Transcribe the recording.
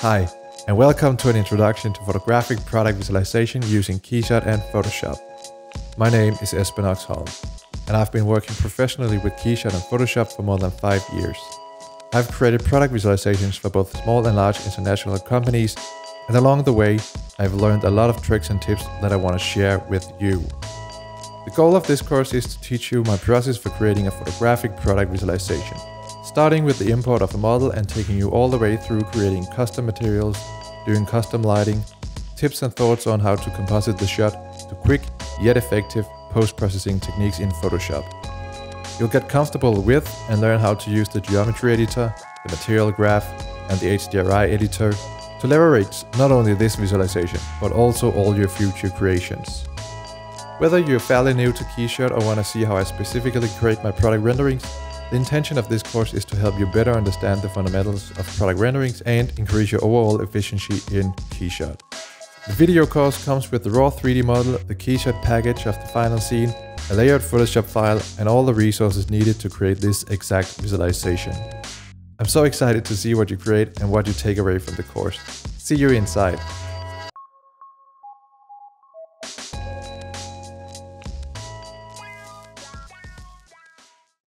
Hi, and welcome to an introduction to photographic product visualization using Keyshot and Photoshop. My name is Esben Oxholm, and I've been working professionally with Keyshot and Photoshop for more than five years. I've created product visualizations for both small and large international companies, and along the way, I've learned a lot of tricks and tips that I want to share with you. The goal of this course is to teach you my process for creating a photographic product visualization starting with the import of a model and taking you all the way through creating custom materials, doing custom lighting, tips and thoughts on how to composite the shot to quick yet effective post-processing techniques in Photoshop. You'll get comfortable with and learn how to use the geometry editor, the material graph, and the HDRI editor to leverage not only this visualization, but also all your future creations. Whether you're fairly new to Keyshot or want to see how I specifically create my product renderings, the intention of this course is to help you better understand the fundamentals of product renderings and increase your overall efficiency in Keyshot. The video course comes with the raw 3D model, the Keyshot package of the final scene, a layered Photoshop file, and all the resources needed to create this exact visualization. I'm so excited to see what you create and what you take away from the course. See you inside.